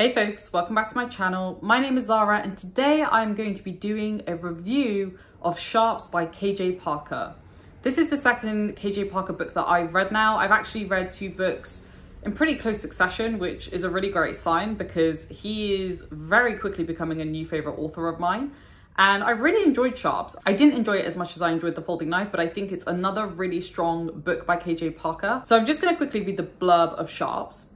Hey folks, welcome back to my channel. My name is Zara and today I'm going to be doing a review of Sharps by KJ Parker. This is the second KJ Parker book that I've read now. I've actually read two books in pretty close succession, which is a really great sign because he is very quickly becoming a new favorite author of mine. And I really enjoyed Sharps. I didn't enjoy it as much as I enjoyed The Folding Knife, but I think it's another really strong book by KJ Parker. So I'm just gonna quickly read the blurb of Sharps.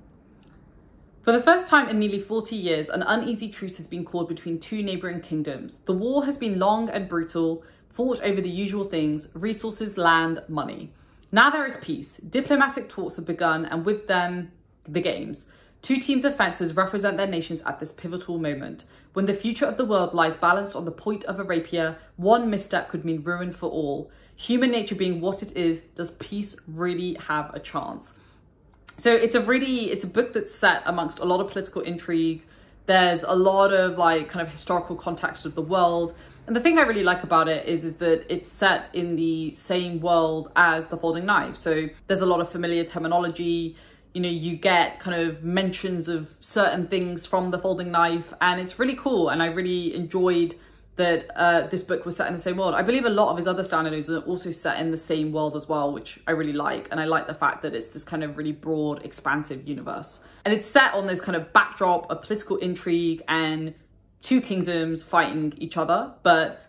For the first time in nearly 40 years, an uneasy truce has been called between two neighbouring kingdoms. The war has been long and brutal, fought over the usual things resources, land, money. Now there is peace. Diplomatic talks have begun, and with them, the games. Two teams of fencers represent their nations at this pivotal moment. When the future of the world lies balanced on the point of a rapier, one misstep could mean ruin for all. Human nature being what it is, does peace really have a chance? So it's a really, it's a book that's set amongst a lot of political intrigue. There's a lot of like kind of historical context of the world. And the thing I really like about it is, is that it's set in the same world as The Folding Knife. So there's a lot of familiar terminology. You know, you get kind of mentions of certain things from The Folding Knife, and it's really cool. And I really enjoyed that uh, this book was set in the same world. I believe a lot of his other standards are also set in the same world as well, which I really like. And I like the fact that it's this kind of really broad, expansive universe. And it's set on this kind of backdrop of political intrigue and two kingdoms fighting each other, but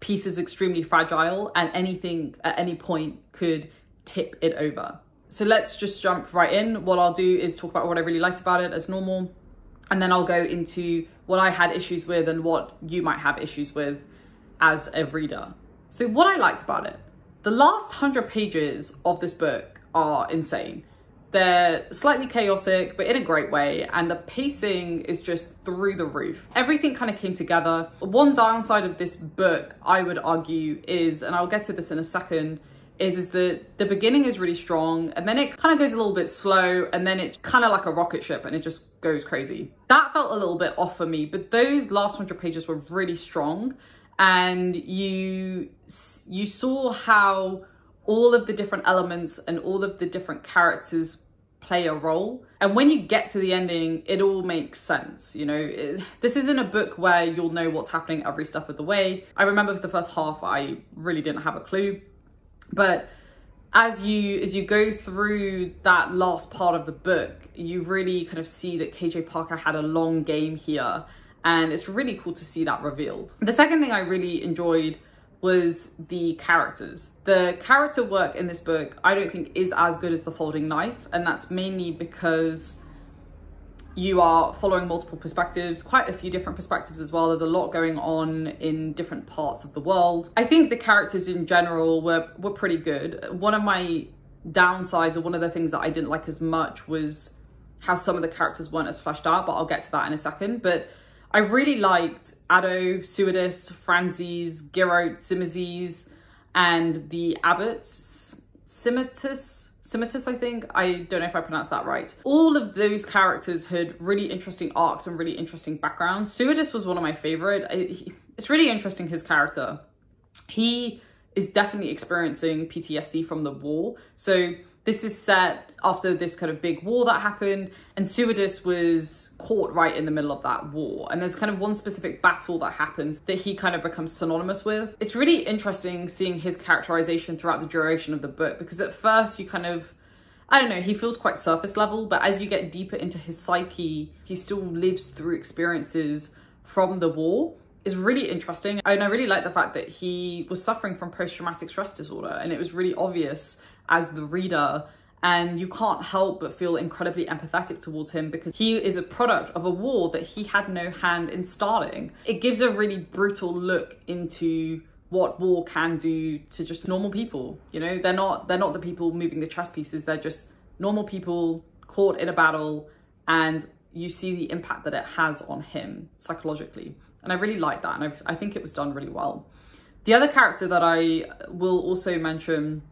peace is extremely fragile and anything at any point could tip it over. So let's just jump right in. What I'll do is talk about what I really liked about it as normal and then I'll go into what I had issues with and what you might have issues with as a reader. So what I liked about it, the last 100 pages of this book are insane. They're slightly chaotic, but in a great way, and the pacing is just through the roof. Everything kind of came together. One downside of this book, I would argue, is, and I'll get to this in a second, is, is that the beginning is really strong and then it kind of goes a little bit slow and then it's kind of like a rocket ship and it just goes crazy. That felt a little bit off for me, but those last 100 pages were really strong and you you saw how all of the different elements and all of the different characters play a role. And when you get to the ending, it all makes sense. You know, it, this isn't a book where you'll know what's happening every step of the way. I remember for the first half, I really didn't have a clue. But as you as you go through that last part of the book, you really kind of see that KJ Parker had a long game here, and it's really cool to see that revealed. The second thing I really enjoyed was the characters. The character work in this book, I don't think is as good as The Folding Knife, and that's mainly because you are following multiple perspectives, quite a few different perspectives as well. There's a lot going on in different parts of the world. I think the characters in general were, were pretty good. One of my downsides or one of the things that I didn't like as much was how some of the characters weren't as fleshed out, but I'll get to that in a second. But I really liked Addo, Suidas, Phrantzes, Giraut, Tzimisces, and the abbots, Simitus, Simitus, I think. I don't know if I pronounced that right. All of those characters had really interesting arcs and really interesting backgrounds. Suidas was one of my favorite. It's really interesting, his character. He is definitely experiencing PTSD from the war. So this is set after this kind of big war that happened and Suidas was caught right in the middle of that war. And there's kind of one specific battle that happens that he kind of becomes synonymous with. It's really interesting seeing his characterization throughout the duration of the book because at first you kind of I don't know, he feels quite surface level, but as you get deeper into his psyche, he still lives through experiences from the war is really interesting. And I really like the fact that he was suffering from post-traumatic stress disorder and it was really obvious as the reader and you can't help but feel incredibly empathetic towards him because he is a product of a war that he had no hand in starting. It gives a really brutal look into what war can do to just normal people. You know, they're not they're not the people moving the chess pieces, they're just normal people caught in a battle and you see the impact that it has on him psychologically. And I really like that and I've, I think it was done really well. The other character that I will also mention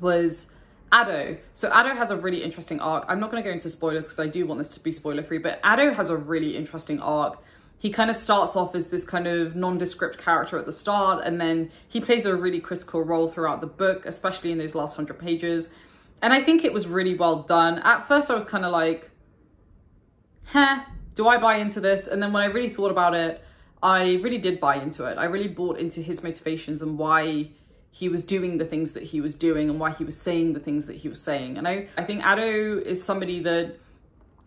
was Addo. So Addo has a really interesting arc. I'm not going to go into spoilers because I do want this to be spoiler free, but Addo has a really interesting arc. He kind of starts off as this kind of nondescript character at the start, and then he plays a really critical role throughout the book, especially in those last hundred pages. And I think it was really well done. At first, I was kind of like, huh, do I buy into this? And then when I really thought about it, I really did buy into it. I really bought into his motivations and why he was doing the things that he was doing and why he was saying the things that he was saying. And I, I think Addo is somebody that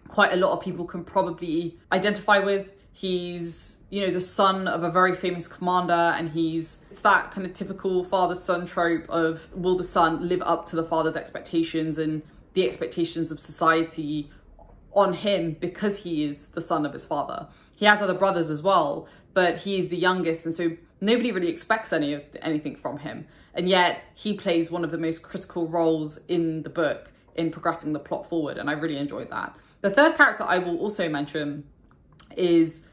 quite a lot of people can probably identify with. He's, you know, the son of a very famous commander and he's, it's that kind of typical father-son trope of will the son live up to the father's expectations and the expectations of society on him because he is the son of his father. He has other brothers as well, but he's the youngest and so nobody really expects any of anything from him. And yet he plays one of the most critical roles in the book in progressing the plot forward and I really enjoyed that. The third character I will also mention is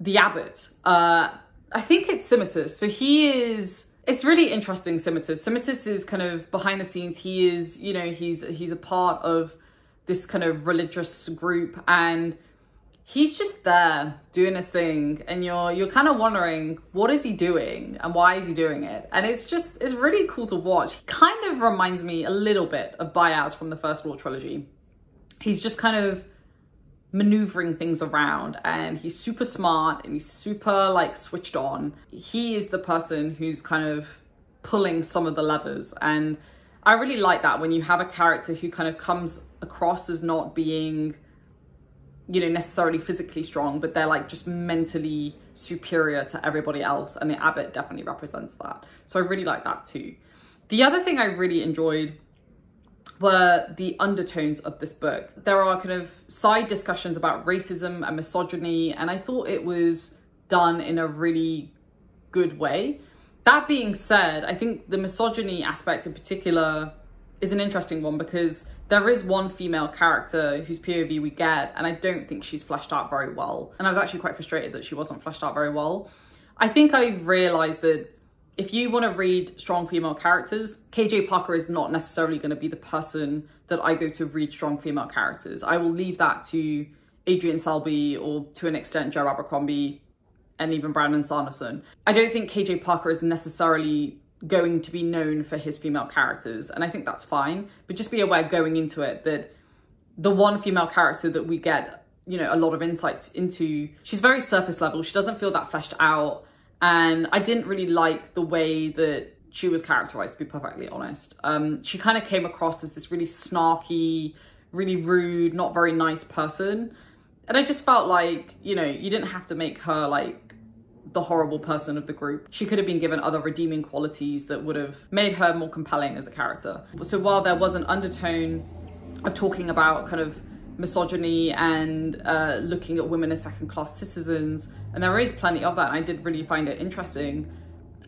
the abbot. Uh, I think it's Simitus. So he is it's really interesting Simitus. Simitus is kind of behind the scenes. He is, you know, he's he's a part of this kind of religious group and he's just there doing his thing and you're you're kind of wondering what is he doing and why is he doing it? And it's just it's really cool to watch. He kind of reminds me a little bit of Bayaz from the first Law trilogy. He's just kind of maneuvering things around and he's super smart and he's super like switched on. He is the person who's kind of pulling some of the levers and I really like that when you have a character who kind of comes across as not being you know, necessarily physically strong, but they're like just mentally superior to everybody else. And the abbot definitely represents that. So I really like that too. The other thing I really enjoyed were the undertones of this book. There are kind of side discussions about racism and misogyny, and I thought it was done in a really good way. That being said, I think the misogyny aspect in particular is an interesting one because there is one female character whose POV we get, and I don't think she's fleshed out very well. And I was actually quite frustrated that she wasn't fleshed out very well. I think I realized that if you want to read strong female characters, KJ Parker is not necessarily going to be the person that I go to read strong female characters. I will leave that to Adrian Selby or to an extent Joe Abercrombie and even Brandon Sanderson. I don't think KJ Parker is necessarily going to be known for his female characters and I think that's fine but just be aware going into it that the one female character that we get you know a lot of insights into she's very surface level. She doesn't feel that fleshed out and I didn't really like the way that she was characterized to be perfectly honest. Um she kind of came across as this really snarky really rude not very nice person and I just felt like you know you didn't have to make her like the horrible person of the group. She could have been given other redeeming qualities that would have made her more compelling as a character. So while there was an undertone of talking about kind of misogyny and uh, looking at women as second class citizens, and there is plenty of that, I did really find it interesting.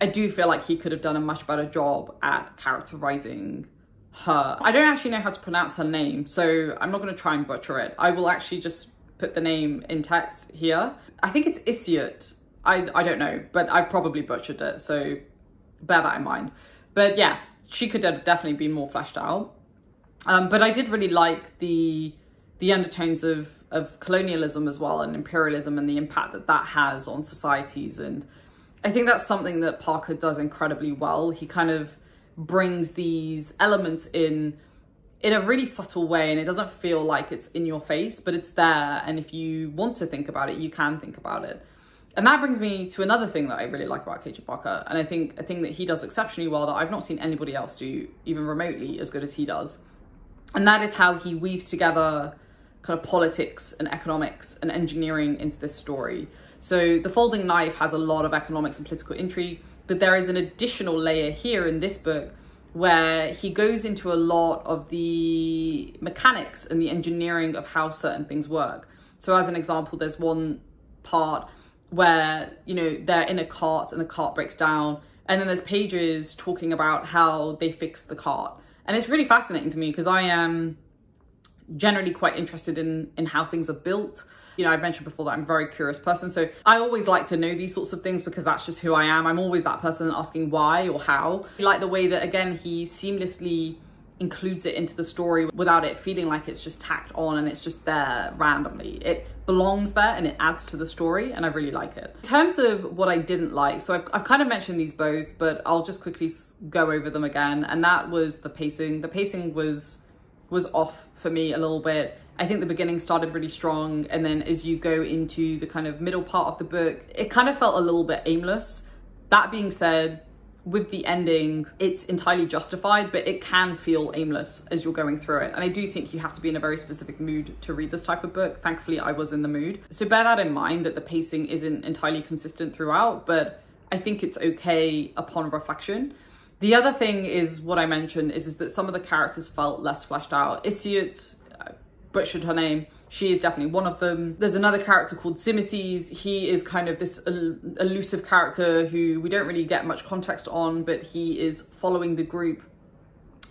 I do feel like he could have done a much better job at characterizing her. I don't actually know how to pronounce her name, so I'm not going to try and butcher it. I will actually just put the name in text here. I think it's Isiot I, I don't know, but I've probably butchered it, so bear that in mind. But yeah, she could have definitely been more fleshed out. Um, but I did really like the the undertones of of colonialism as well and imperialism and the impact that that has on societies. And I think that's something that Parker does incredibly well. He kind of brings these elements in in a really subtle way and it doesn't feel like it's in your face, but it's there. And if you want to think about it, you can think about it. And that brings me to another thing that I really like about Parker. And I think a thing that he does exceptionally well that I've not seen anybody else do even remotely as good as he does. And that is how he weaves together kind of politics and economics and engineering into this story. So the folding knife has a lot of economics and political intrigue, but there is an additional layer here in this book where he goes into a lot of the mechanics and the engineering of how certain things work. So as an example, there's one part where you know they're in a cart and the cart breaks down and then there's pages talking about how they fix the cart and it's really fascinating to me because i am generally quite interested in in how things are built you know, I mentioned before that I'm a very curious person. So I always like to know these sorts of things because that's just who I am. I'm always that person asking why or how. I like the way that, again, he seamlessly includes it into the story without it feeling like it's just tacked on and it's just there randomly. It belongs there and it adds to the story and I really like it. In terms of what I didn't like, so I've, I've kind of mentioned these both, but I'll just quickly go over them again. And that was the pacing. The pacing was was off for me a little bit I think the beginning started really strong, and then as you go into the kind of middle part of the book, it kind of felt a little bit aimless. That being said, with the ending, it's entirely justified, but it can feel aimless as you're going through it. And I do think you have to be in a very specific mood to read this type of book. Thankfully, I was in the mood. So bear that in mind that the pacing isn't entirely consistent throughout, but I think it's okay upon reflection. The other thing is what I mentioned is, is that some of the characters felt less fleshed out. Isiut, butchered her name, she is definitely one of them. There's another character called Tzimisces. He is kind of this el elusive character who we don't really get much context on, but he is following the group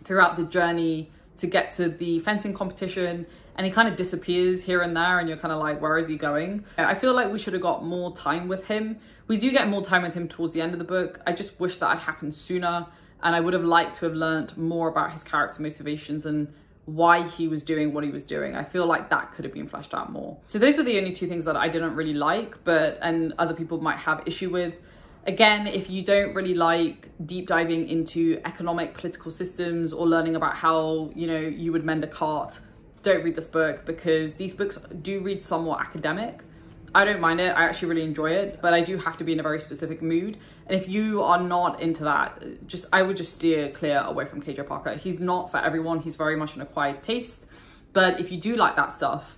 throughout the journey to get to the fencing competition and he kind of disappears here and there and you're kind of like where is he going i feel like we should have got more time with him we do get more time with him towards the end of the book i just wish that had happened sooner and i would have liked to have learned more about his character motivations and why he was doing what he was doing. I feel like that could have been fleshed out more. So those were the only two things that I didn't really like, but and other people might have issue with. Again, if you don't really like deep diving into economic political systems or learning about how, you know, you would mend a cart, don't read this book because these books do read somewhat academic. I don't mind it. I actually really enjoy it, but I do have to be in a very specific mood. And if you are not into that, just I would just steer clear away from KJ Parker. He's not for everyone. He's very much an acquired taste. But if you do like that stuff,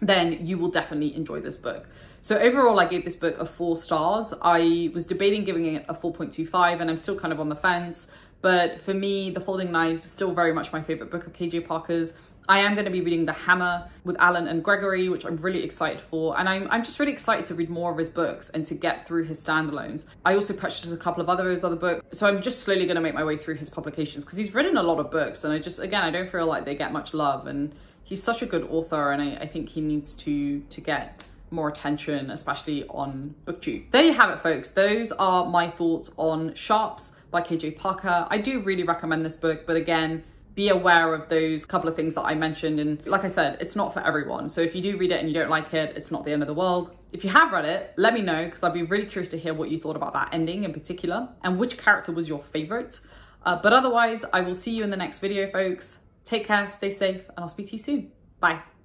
then you will definitely enjoy this book. So overall, I gave this book a four stars. I was debating giving it a 4.25 and I'm still kind of on the fence. But for me, The Folding Knife is still very much my favorite book of KJ Parker's. I am going to be reading The Hammer with Alan and Gregory, which I'm really excited for. And I'm, I'm just really excited to read more of his books and to get through his standalones. I also purchased a couple of other his other books. So I'm just slowly going to make my way through his publications because he's written a lot of books. And I just, again, I don't feel like they get much love. And he's such a good author. And I, I think he needs to, to get more attention, especially on BookTube. There you have it, folks. Those are my thoughts on Sharps by KJ Parker. I do really recommend this book, but again, be aware of those couple of things that I mentioned. And like I said, it's not for everyone. So if you do read it and you don't like it, it's not the end of the world. If you have read it, let me know because I'd be really curious to hear what you thought about that ending in particular and which character was your favorite. Uh, but otherwise, I will see you in the next video, folks. Take care, stay safe, and I'll speak to you soon. Bye.